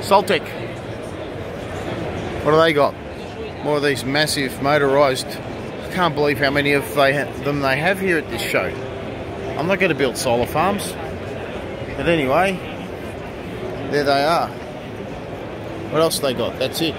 Soltec. What do they got? More of these massive motorised. I can't believe how many of they them they have here at this show. I'm not going to build solar farms. But anyway, there they are. What else they got? That's it.